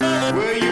Will you